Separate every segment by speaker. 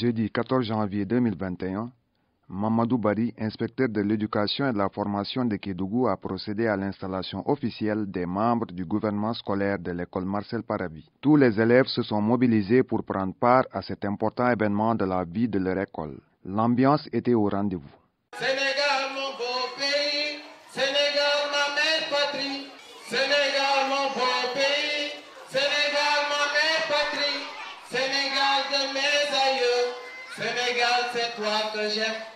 Speaker 1: Jeudi 14 janvier 2021, Mamadou Bari, inspecteur de l'éducation et de la formation de Kédougou, a procédé à l'installation officielle des membres du gouvernement scolaire de l'école Marcel Paravi. Tous les élèves se sont mobilisés pour prendre part à cet important événement de la vie de leur école. L'ambiance était au rendez-vous.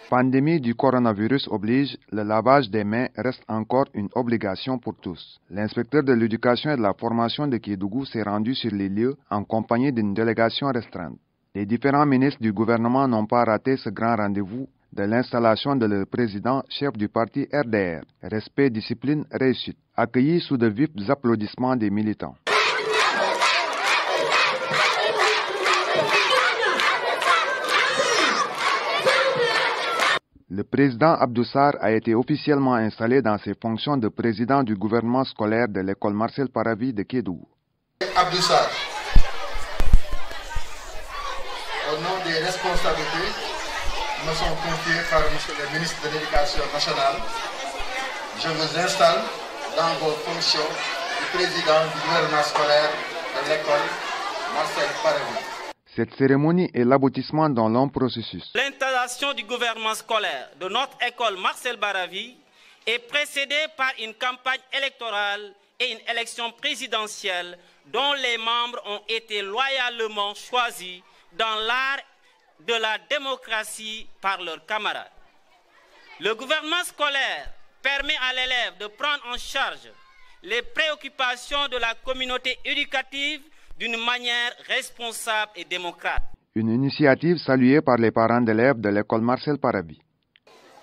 Speaker 1: Pandémie du coronavirus oblige, le lavage des mains reste encore une obligation pour tous. L'inspecteur de l'éducation et de la formation de Kédougou s'est rendu sur les lieux en compagnie d'une délégation restreinte. Les différents ministres du gouvernement n'ont pas raté ce grand rendez-vous de l'installation de leur président, chef du parti RDR. Respect, discipline, réussite. Accueilli sous de vifs applaudissements des militants. Président Abdoussar a été officiellement installé dans ses fonctions de président du gouvernement scolaire de l'école Marcel Paravi de Kédougou.
Speaker 2: Abdoussar, au nom des responsabilités qui me sont confiées par M. le ministre de l'Éducation nationale, je vous installe dans vos fonctions de président du gouvernement scolaire de l'école Marcel Paravi.
Speaker 1: Cette cérémonie est l'aboutissement d'un long processus.
Speaker 3: L'installation du gouvernement scolaire de notre école Marcel Baravi est précédée par une campagne électorale et une élection présidentielle dont les membres ont été loyalement choisis dans l'art de la démocratie par leurs camarades. Le gouvernement scolaire permet à l'élève de prendre en charge les préoccupations de la communauté éducative d'une manière responsable et démocrate.
Speaker 1: Une initiative saluée par les parents d'élèves de l'école Marcel Paravi.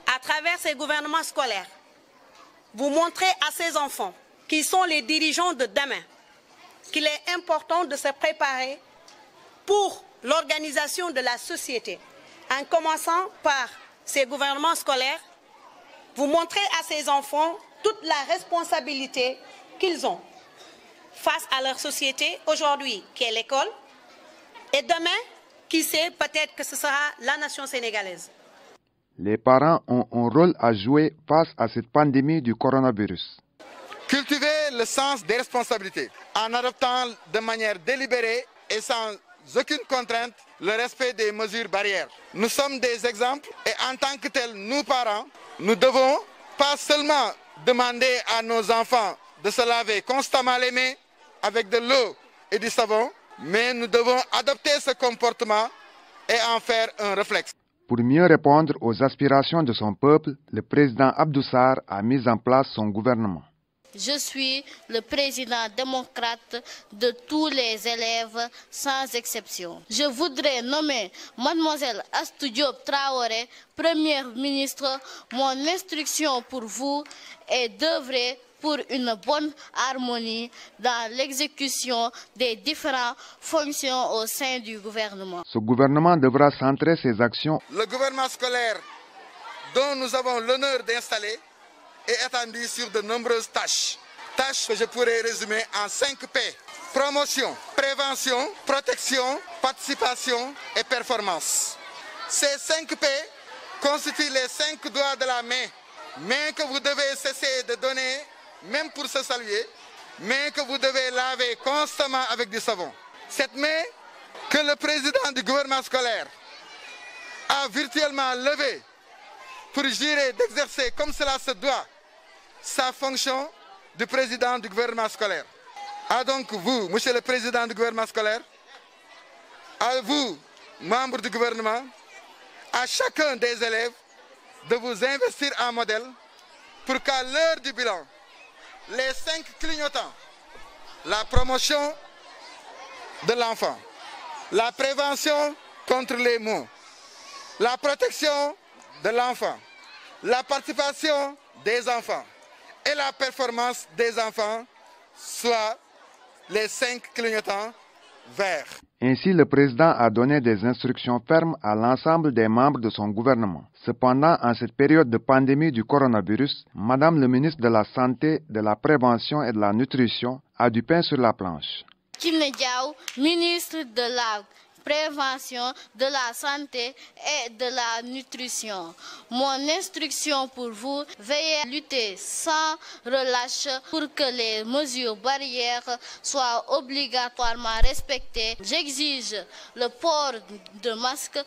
Speaker 4: À travers ces gouvernements scolaires, vous montrez à ces enfants qui sont les dirigeants de demain qu'il est important de se préparer pour l'organisation de la société. En commençant par ces gouvernements scolaires, vous montrez à ces enfants toute la responsabilité qu'ils ont face à leur société aujourd'hui, qui est l'école, et demain, qui sait, peut-être que ce sera la nation sénégalaise.
Speaker 1: Les parents ont un rôle à jouer face à cette pandémie du coronavirus.
Speaker 2: Cultiver le sens des responsabilités en adoptant de manière délibérée et sans aucune contrainte le respect des mesures barrières. Nous sommes des exemples et en tant que tels, nous parents, nous devons pas seulement demander à nos enfants de se laver constamment les mains avec de l'eau et du savon, mais nous devons adopter ce comportement et en faire un réflexe.
Speaker 1: Pour mieux répondre aux aspirations de son peuple, le président Abdoussar a mis en place son gouvernement.
Speaker 5: Je suis le président démocrate de tous les élèves sans exception. Je voudrais nommer mademoiselle Astou Diop Traoré, première ministre. Mon instruction pour vous est d'œuvrer pour une bonne harmonie dans l'exécution des différentes fonctions au sein du gouvernement.
Speaker 1: Ce gouvernement devra centrer ses actions.
Speaker 2: Le gouvernement scolaire dont nous avons l'honneur d'installer est étendu sur de nombreuses tâches. Tâches que je pourrais résumer en 5 P. Promotion, prévention, protection, participation et performance. Ces 5 P constituent les 5 doigts de la main, main que vous devez cesser de donner même pour se saluer, mais que vous devez laver constamment avec du savon. Cette main que le président du gouvernement scolaire a virtuellement levée pour jurer d'exercer comme cela se doit sa fonction de président du gouvernement scolaire. A donc vous, monsieur le président du gouvernement scolaire, à vous, membres du gouvernement, à chacun des élèves de vous investir en modèle pour qu'à l'heure du bilan, les cinq clignotants, la promotion de l'enfant, la prévention contre les maux, la protection de l'enfant, la participation des enfants. Et la performance des enfants soient les cinq clignotants
Speaker 1: Ainsi, le président a donné des instructions fermes à l'ensemble des membres de son gouvernement. Cependant, en cette période de pandémie du coronavirus, Madame le ministre de la Santé, de la Prévention et de la Nutrition a du pain sur la planche.
Speaker 5: Kim Diaw, ministre de la prévention de la santé et de la nutrition. Mon instruction pour vous, veillez à lutter sans relâche pour que les mesures barrières soient obligatoirement respectées. J'exige le port de masque.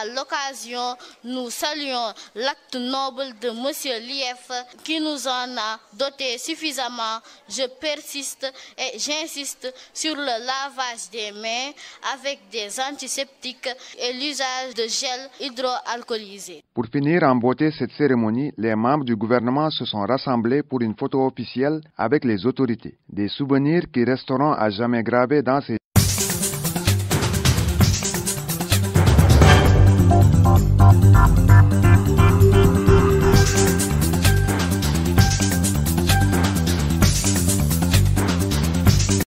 Speaker 5: À l'occasion, nous saluons l'acte noble de M. Lief qui nous en a doté suffisamment. Je persiste et j'insiste sur le lavage des mains avec des antiseptiques et l'usage de gel hydroalcoolisé.
Speaker 1: Pour finir en beauté cette cérémonie, les membres du gouvernement se sont rassemblés pour une photo officielle avec les autorités. Des souvenirs qui resteront à jamais gravés dans ces